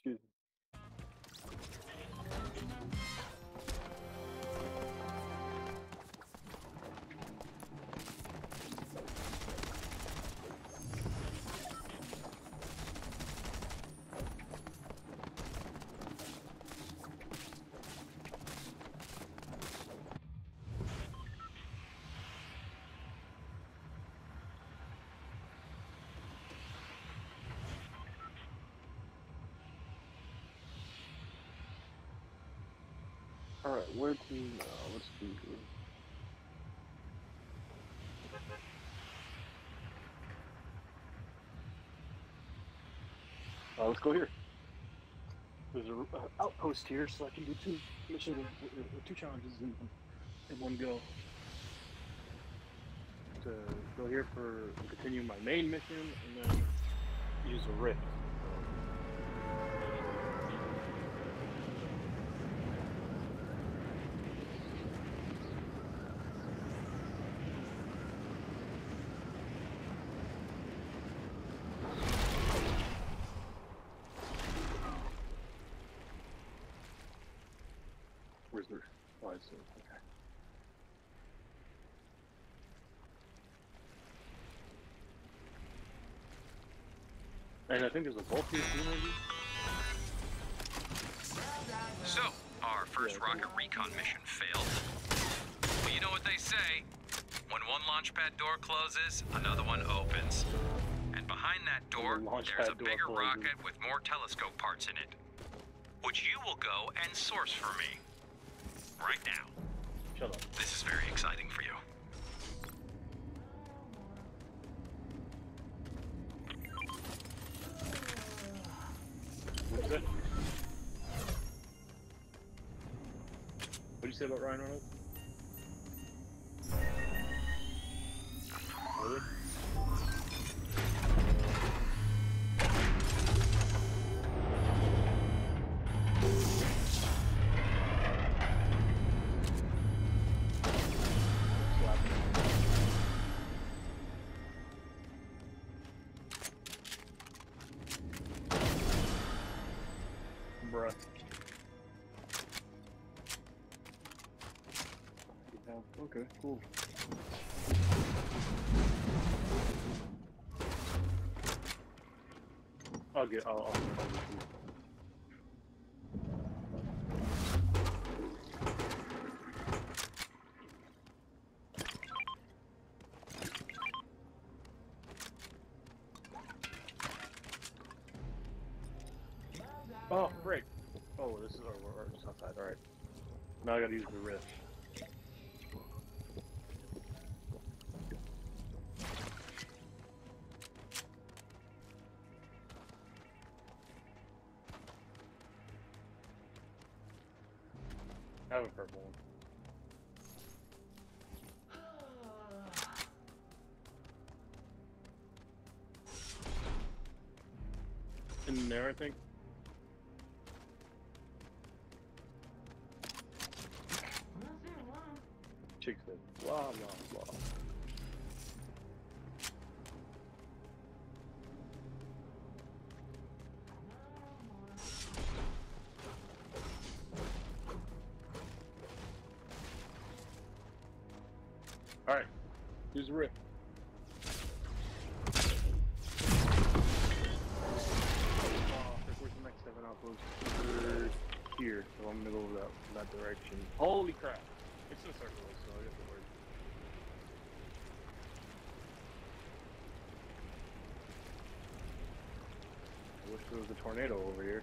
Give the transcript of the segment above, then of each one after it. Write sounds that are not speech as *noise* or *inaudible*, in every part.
Excuse me. Alright, where to now? Let's do here. Uh, let's go here. There's an uh, outpost here, so I can do two missions, two challenges in, in one go. To go here for continue my main mission, and then use a rift. Where's the? Oh, I see. Okay. And I think there's a too, maybe. So, our first rocket recon mission failed. Well, you know what they say. When one launch pad door closes, another one opens. And behind that door, The there's a bigger closes. rocket with more telescope parts in it. Which you will go and source for me. Right now. Shut up. This is very exciting for you. What do you say about Ryan Reynolds? Okay, cool. I'll get. I'll. I'll, I'll. Oh, great. Oh, this is. Oh, we're, we're outside. All right. Now I gotta use the rift. Think. Chick said, blah, blah, blah. Alright, use the rift. Direction. Holy crap! It's in circle, so I guess it works. I wish there was a tornado over here.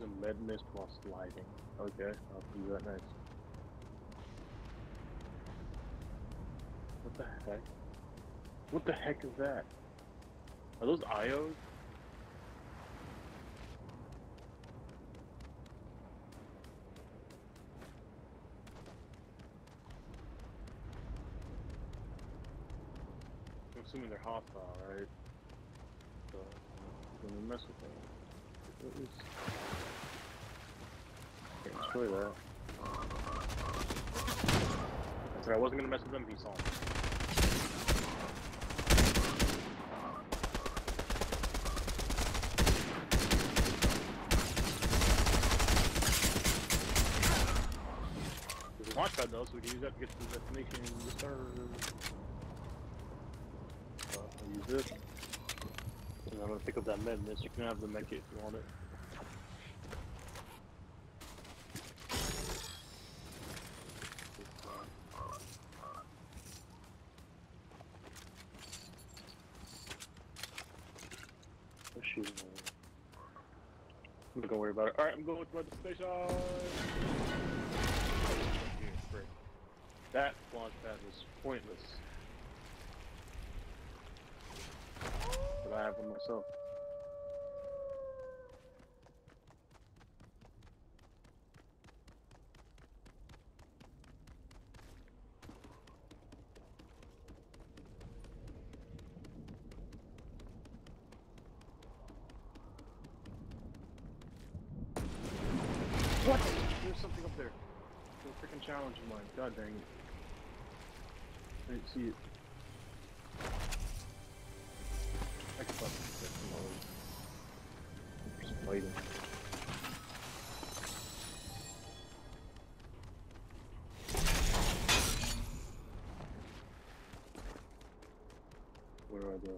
Use a med mist while sliding. Okay, I'll do that next. What the heck? What the heck is that? Are those IOs? I'm assuming they're hostile, right? So, I'm gonna mess with them. What is... Destroy that. I said I wasn't gonna mess with them, he saw a launch pad though, so we can use that to get to the destination return. Uh, I'll use this. I'm gonna pick up that med mist. You can have the med kit if you want it. Oh. I'm not gonna worry about it. Alright, I'm going to the station. That launch pad was pointless. But I have one myself. What? There's something up there. There's a freaking challenge of mine. God dang it. I didn't see it. Fucking. Just waiting. Where are the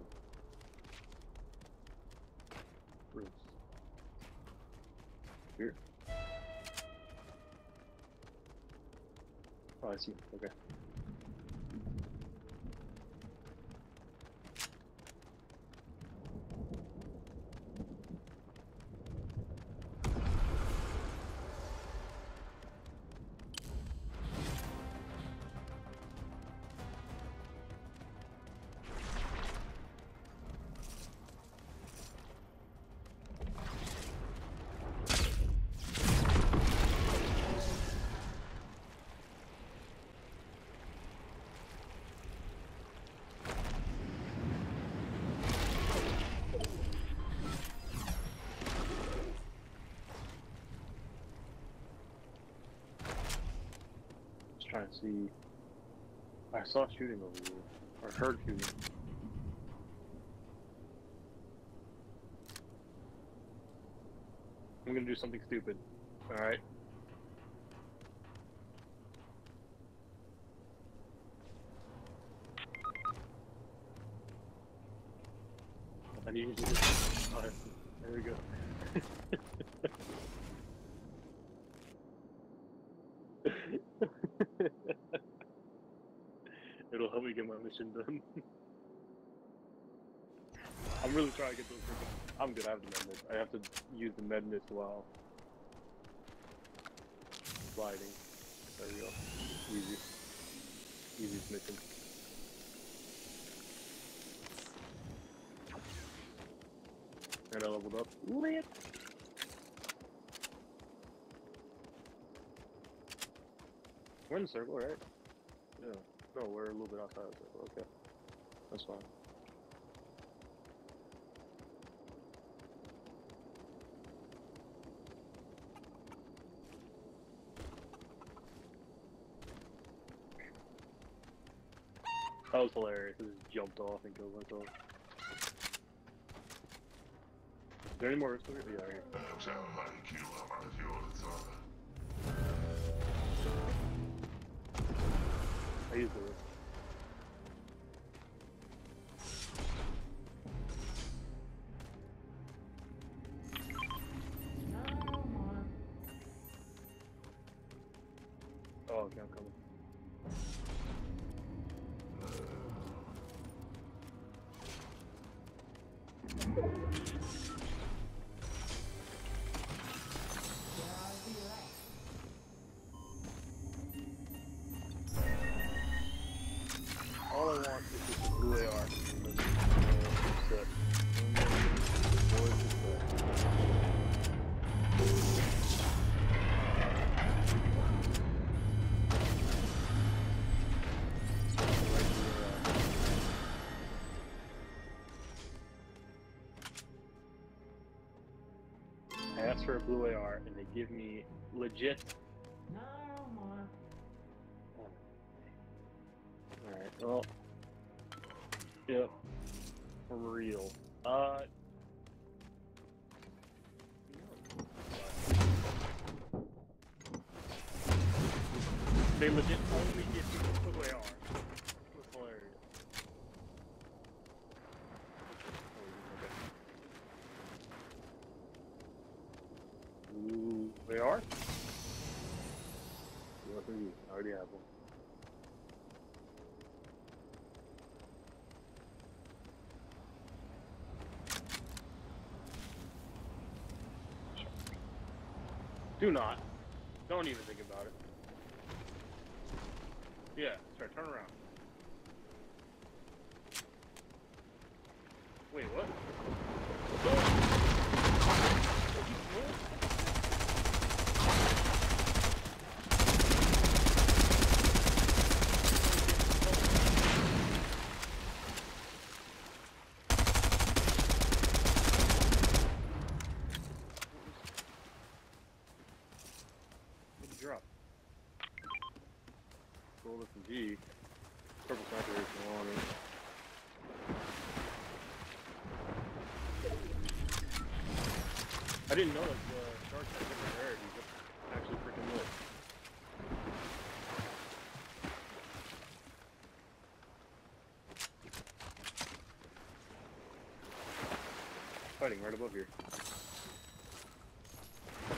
roots? Here? Oh, I see. Okay. Trying to see. I saw shooting over here. Or heard shooting. I'm gonna do something stupid. Alright. I need you to just. Alright, there we go. *laughs* help me mission done. I'm really trying to get those. I'm good. I have the med. I have to use the med mist while sliding. There we go. Easy. Easiest mission. And I leveled up. Lit. We're in the circle, right? Yeah. No, we're a little bit outside of circle. Okay. That's fine. That was hilarious. It just jumped off and killed myself. Is there any more rifts over here? Yeah, right here. I used the rift. Oh, okay, I'm coming. I want is just a blue AR. Ask for a blue AR and they give me legit. No more. Alright, well. Yep. For real. Uh. They legit only give me blue AR. That's hilarious. Oh, okay. Are? What are you? I already have one. Do not. Don't even think about it. Yeah, sorry, turn around. I didn't know that the sharks had different rarities. That's actually freaking lit. Fighting right above here.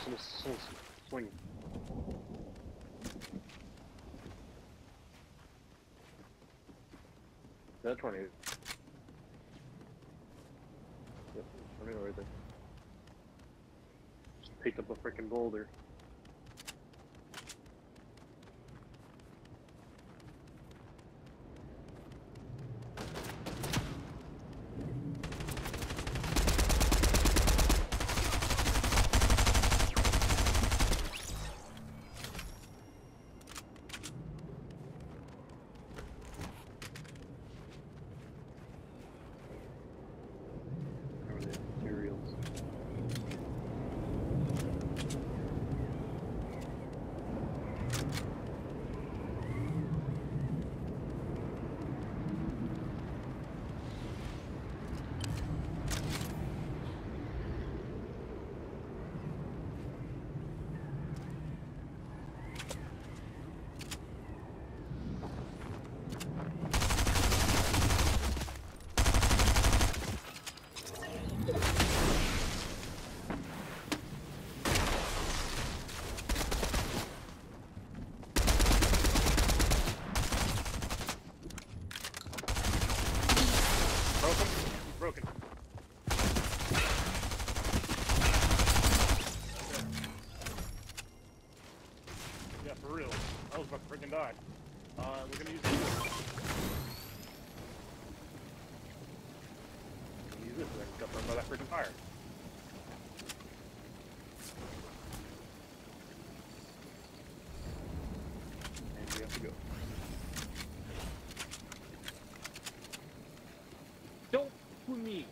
Someone's, someone's swinging. That 20. Yep, 20 right there. Picked up a freaking boulder. How are the materials? Broken? He's broken. Yeah, for real. I was about to freaking die. Uh, we're gonna use this. We're gonna use this, and then got burned by that freaking fire. And we have to go. Don't with me.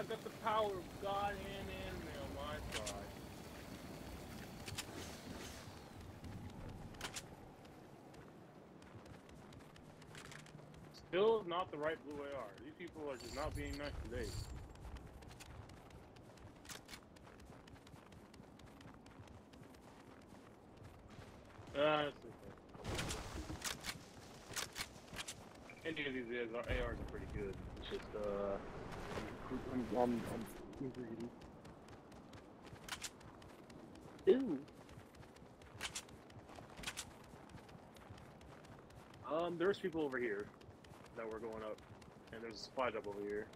I got the power of God and anime on my side. Still not the right blue AR. These people are just not being nice today. Uh, okay. Any of these ARs are pretty good. It's just, uh, I'm, I'm, I'm, greedy. Um, there's people over here that were going up, and there's a supply drop over here.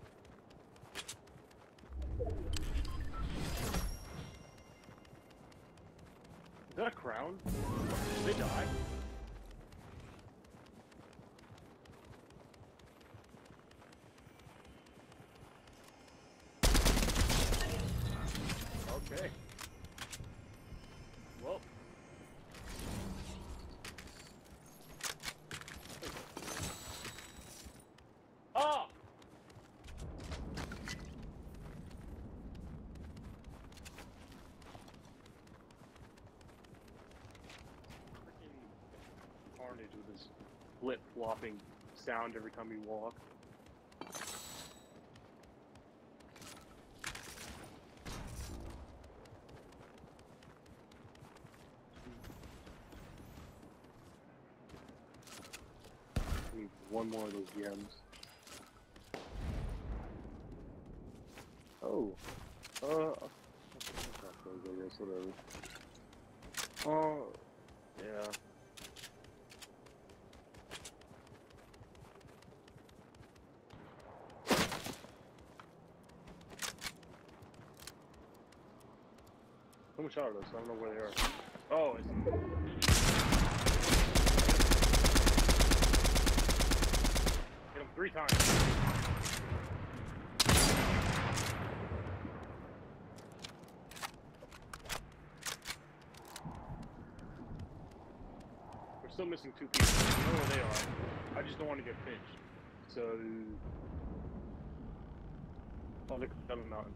Is that a crown? Did they die? Okay. Well. Ah! with this flip flopping sound every time you walk. Need one more of those gems. Oh. Uh. I guess, whatever. Oh. Yeah. Someone shot at us. I don't know where they are. Oh. Hit him three times. We're still missing two people. I know where they are. I just don't want to get pinched. So. Oh, they're down the mountain.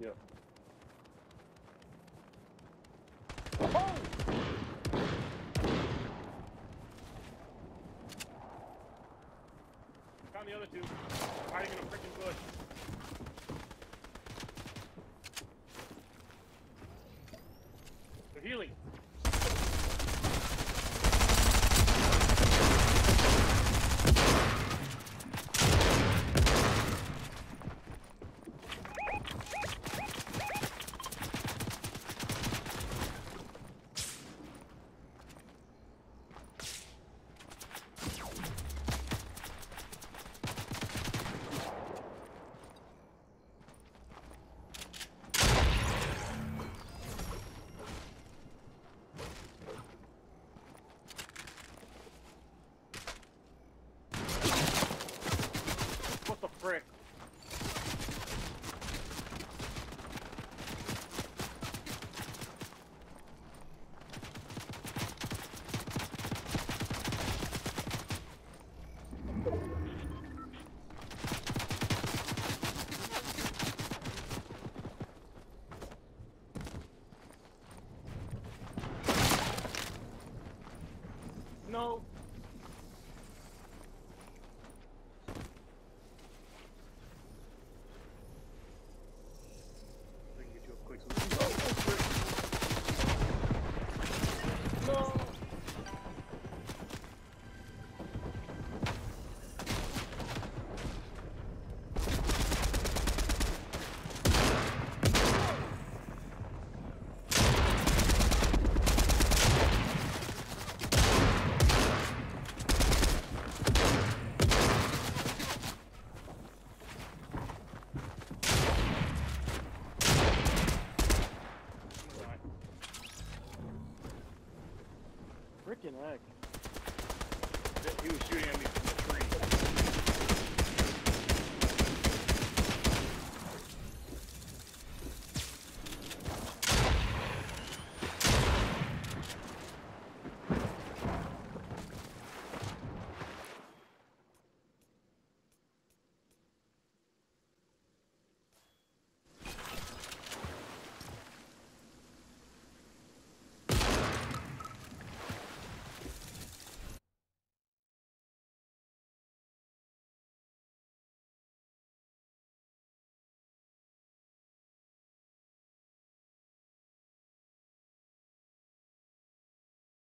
Yep. Oh! Found the other two. Hiding in a freaking bush. They're healing. What